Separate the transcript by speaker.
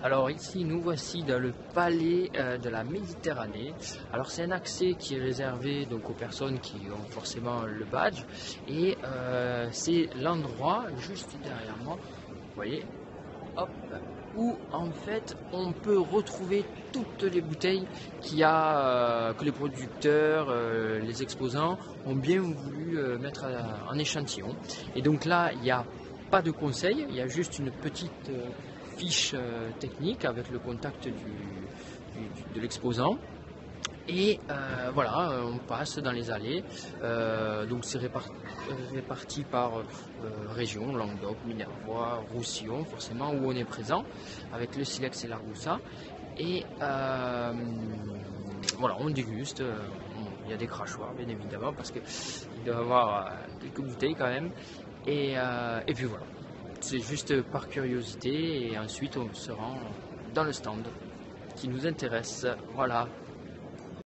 Speaker 1: Alors ici, nous voici dans le palais euh, de la Méditerranée. Alors c'est un accès qui est réservé donc aux personnes qui ont forcément le badge. Et euh, c'est l'endroit juste derrière moi, vous voyez, où en fait on peut retrouver toutes les bouteilles qu'il y a, euh, que les producteurs, les exposants ont bien voulu mettre en échantillon. Et donc là, il n'y a pas de conseil, il y a juste une petite fiche euh, technique avec le contact de l'exposant. Et euh, voilà, euh, on passe dans les allées. donc c'est réparti, par région, Languedoc, Minervois, Roussillon, forcément, où on est présent, avec le silex et la roussa. Et voilà, on déguste. il y a des crachoirs, bien évidemment, parce qu'il doit y avoir quelques bouteilles quand même. Et puis voilà. C'est juste par curiosité et ensuite on se rend dans le stand qui nous intéresse. Voilà.